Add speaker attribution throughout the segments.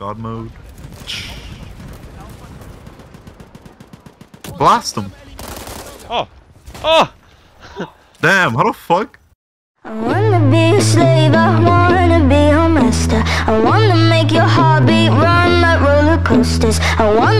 Speaker 1: God mode. Blast him.
Speaker 2: Oh! Oh!
Speaker 1: Damn, how the fuck?
Speaker 3: I wanna be a slave, I wanna be a master I wanna make your heartbeat run like roller coasters I wanna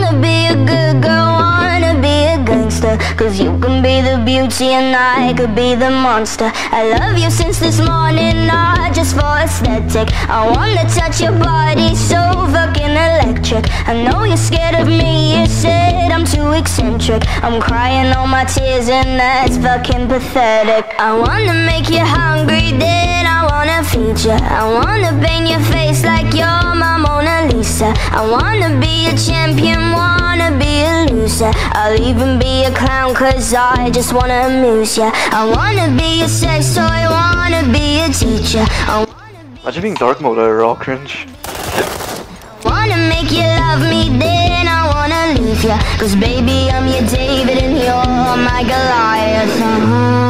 Speaker 3: Cause you can be the beauty and I could be the monster. I love you since this morning, not just for aesthetic. I wanna touch your body so fucking electric. I know you're scared of me, you said I'm too eccentric. I'm crying all my tears and that's fucking pathetic. I wanna make you hungry, then I wanna feed you I wanna paint your face like you're my Mona Lisa. I wanna be a champion, wanna be a loser. I'll even be a clown cause I just wanna amuse ya. I wanna be a sex toy, I wanna be a teacher. I
Speaker 4: Imagine being dark mode, are all cringe.
Speaker 3: Wanna make you love me, then I wanna leave ya. Cause baby, I'm your David and you're my Goliath. Uh-huh.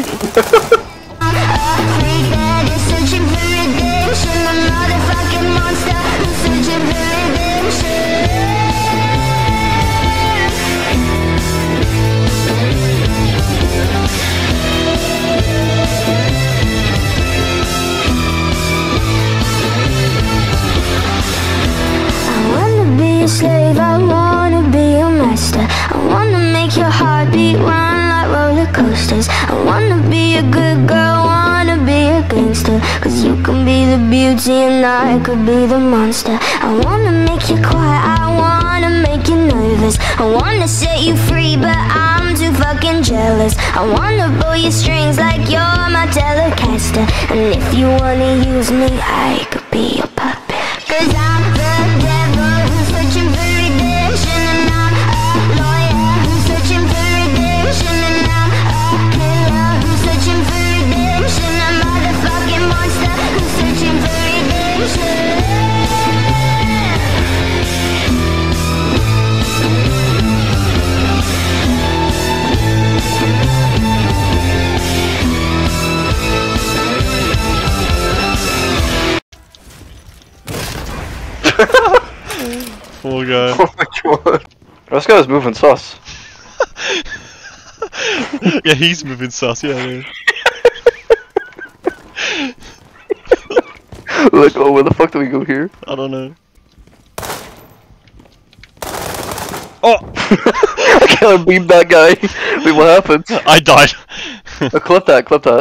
Speaker 3: Cause you can be the beauty and I could be the monster. I wanna make you quiet, I wanna make you nervous. I wanna set you free but I'm too fucking jealous. I wanna pull your strings like you're my telecaster. And if you wanna use me, I could be your
Speaker 2: Poor guy.
Speaker 4: Oh my god. This guy's moving sus.
Speaker 2: yeah, he's moving sus, yeah. yeah.
Speaker 4: like, oh, where the fuck do we go here?
Speaker 2: I don't know. Oh!
Speaker 4: I can't beat that guy. Wait, what happened?
Speaker 2: I died.
Speaker 4: Uh, clip that, clip that.